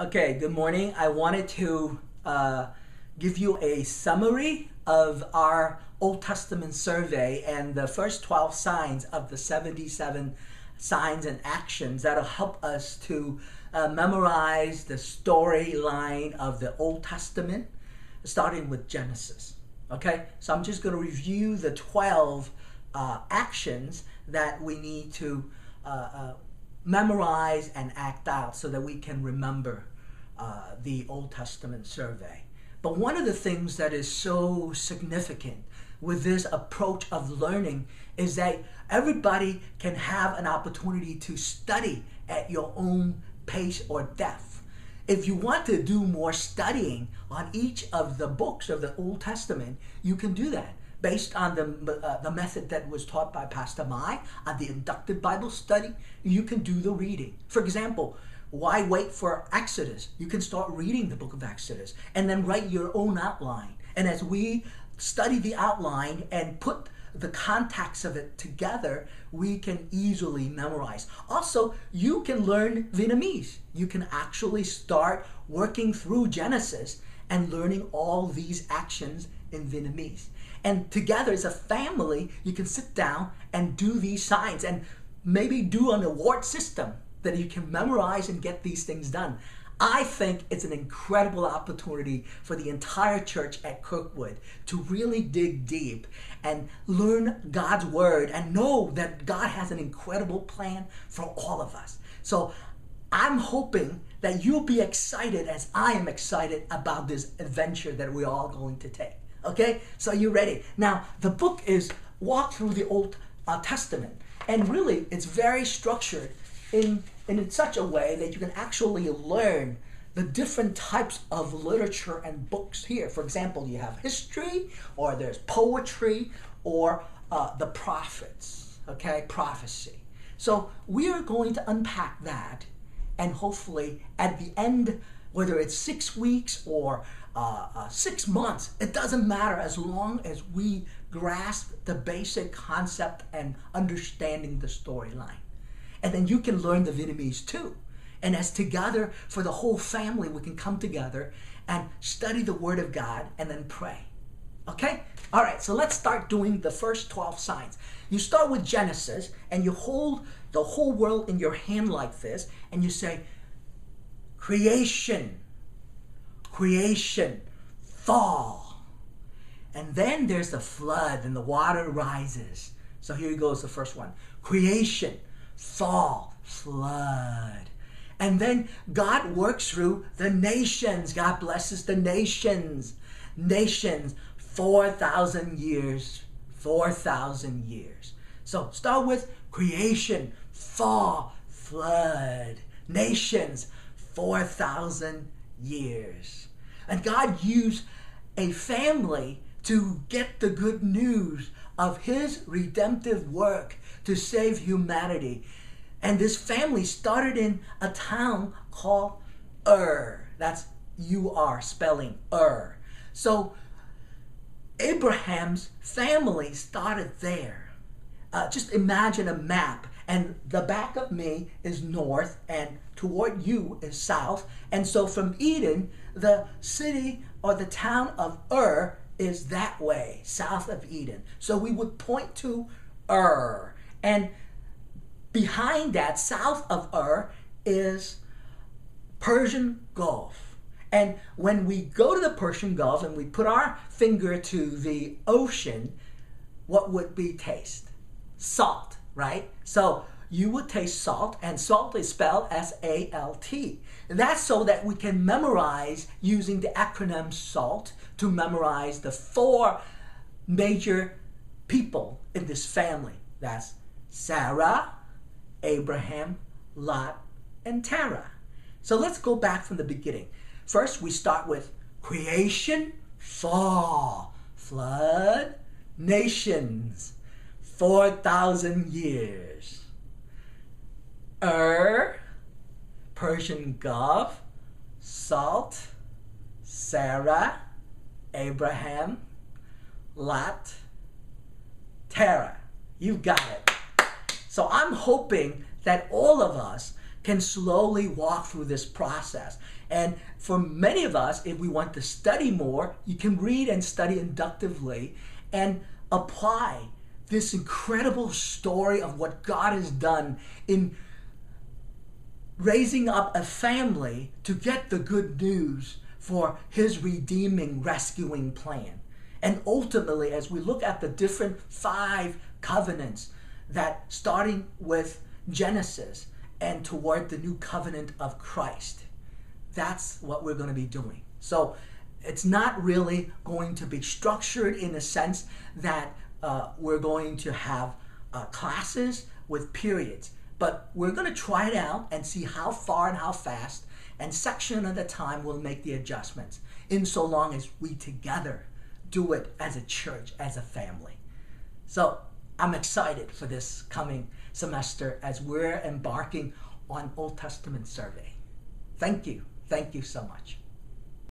Okay, good morning. I wanted to uh, give you a summary of our Old Testament survey and the first 12 signs of the 77 signs and actions that'll help us to uh, memorize the storyline of the Old Testament, starting with Genesis. Okay, so I'm just going to review the 12 uh, actions that we need to uh, uh memorize and act out so that we can remember uh, the Old Testament survey. But one of the things that is so significant with this approach of learning is that everybody can have an opportunity to study at your own pace or depth. If you want to do more studying on each of the books of the Old Testament, you can do that based on the, uh, the method that was taught by Pastor Mai on the inductive Bible study, you can do the reading. For example, why wait for Exodus? You can start reading the book of Exodus and then write your own outline. And as we study the outline and put the context of it together, we can easily memorize. Also, you can learn Vietnamese. You can actually start working through Genesis and learning all these actions in Vietnamese. And together as a family, you can sit down and do these signs and maybe do an award system that you can memorize and get these things done. I think it's an incredible opportunity for the entire church at Kirkwood to really dig deep and learn God's word and know that God has an incredible plan for all of us. So I'm hoping that you'll be excited as I am excited about this adventure that we're all going to take. Okay, so are you ready? Now, the book is Walk Through the Old uh, Testament, and really it's very structured in, in such a way that you can actually learn the different types of literature and books here. For example, you have history, or there's poetry, or uh, the prophets, okay, prophecy. So we are going to unpack that, and hopefully at the end, whether it's six weeks or uh, uh, six months, it doesn't matter as long as we grasp the basic concept and understanding the storyline. And then you can learn the Vietnamese too. And as together, for the whole family, we can come together and study the Word of God and then pray. Okay? All right, so let's start doing the first 12 signs. You start with Genesis and you hold the whole world in your hand like this and you say, Creation creation, fall. And then there's the flood and the water rises. So here goes the first one creation, fall, flood. And then God works through the nations. God blesses the nations. Nations, 4,000 years. 4,000 years. So start with creation, fall, flood. Nations, 4,000 years. And God used a family to get the good news of his redemptive work to save humanity. And this family started in a town called Ur. That's U R spelling Ur. So Abraham's family started there. Uh, just imagine a map, and the back of me is north, and toward you is south. And so from Eden, the city or the town of Ur is that way, south of Eden. So we would point to Ur. And behind that, south of Ur, is Persian Gulf. And when we go to the Persian Gulf and we put our finger to the ocean, what would be taste? Salt, right? So you would taste salt, and salt is spelled S A L T. And that's so that we can memorize using the acronym SALT to memorize the four major people in this family. That's Sarah, Abraham, Lot, and Terah. So let's go back from the beginning. First, we start with creation, fall, flood, nations, 4,000 years. Ur, Persian Gulf, Salt, Sarah, Abraham, Lot, Terah. You got it. So I'm hoping that all of us can slowly walk through this process. And for many of us, if we want to study more, you can read and study inductively and apply this incredible story of what God has done in raising up a family to get the good news for his redeeming, rescuing plan. And ultimately, as we look at the different five covenants that starting with Genesis and toward the new covenant of Christ, that's what we're going to be doing. So it's not really going to be structured in the sense that uh, we're going to have uh, classes with periods. But we're going to try it out and see how far and how fast, and section at a time, we'll make the adjustments, in so long as we together do it as a church, as a family. So I'm excited for this coming semester as we're embarking on Old Testament survey. Thank you. Thank you so much.